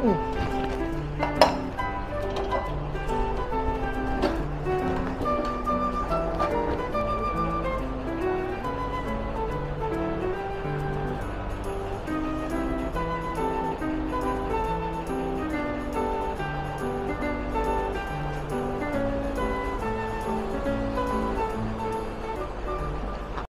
嗯。